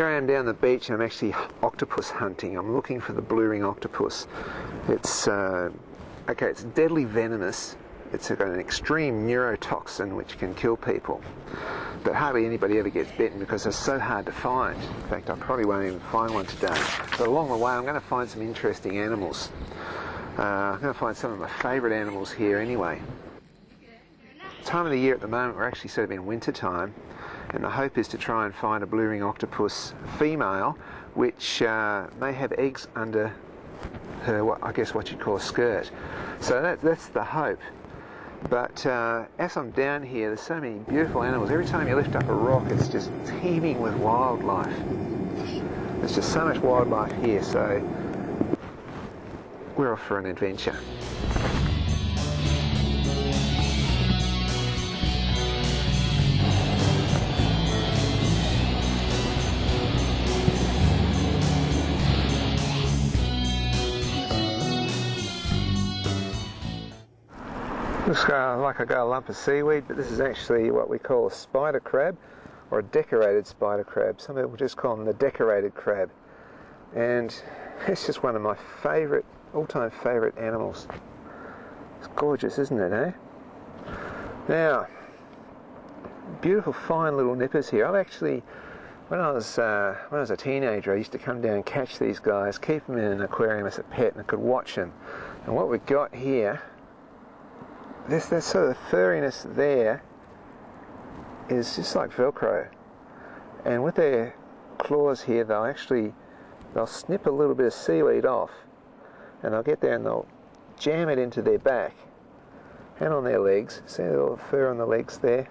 Here I am down the beach and I'm actually octopus hunting. I'm looking for the blue ring octopus. It's, uh, okay, it's deadly venomous. It's got an extreme neurotoxin which can kill people. But hardly anybody ever gets bitten because they're so hard to find. In fact, I probably won't even find one today. But along the way, I'm going to find some interesting animals. Uh, I'm going to find some of my favourite animals here anyway. Time of the year at the moment, we're actually sort of in winter time, and the hope is to try and find a blue ring octopus female which uh, may have eggs under her, what, I guess what you'd call a skirt. So that, that's the hope. But uh, as I'm down here, there's so many beautiful animals. Every time you lift up a rock, it's just teeming with wildlife. There's just so much wildlife here, so we're off for an adventure. Looks like I got a lump of seaweed, but this is actually what we call a spider crab or a decorated spider crab. Some people just call them the decorated crab. And it's just one of my favourite, all-time favourite animals. It's gorgeous, isn't it, eh? Now, beautiful fine little nippers here. I've actually, when I was uh, when I was a teenager, I used to come down and catch these guys, keep them in an aquarium as a pet, and I could watch them. And what we've got here this, this sort of furriness there is just like Velcro. And with their claws here, they'll actually they'll snip a little bit of seaweed off, and they'll get there and they'll jam it into their back and on their legs. See the little fur on the legs there,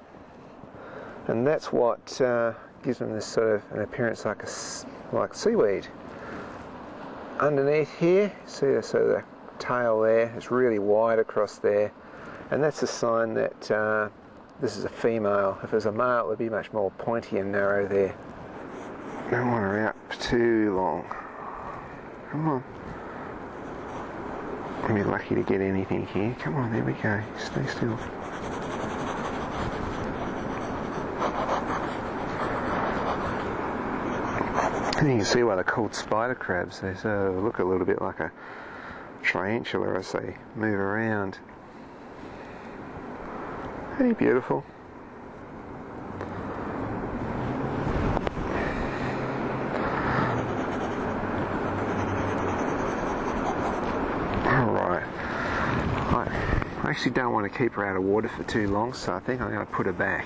and that's what uh, gives them this sort of an appearance like a like seaweed. Underneath here, see so the tail there is really wide across there and that's a sign that uh, this is a female. If it was a male, it would be much more pointy and narrow there. Don't want out for too long. Come on. I'll be lucky to get anything here. Come on, there we go. Stay still. And you can see why they're called spider crabs. They sort of look a little bit like a tarantula as they move around. Pretty beautiful. Alright. I actually don't want to keep her out of water for too long, so I think I'm going to put her back.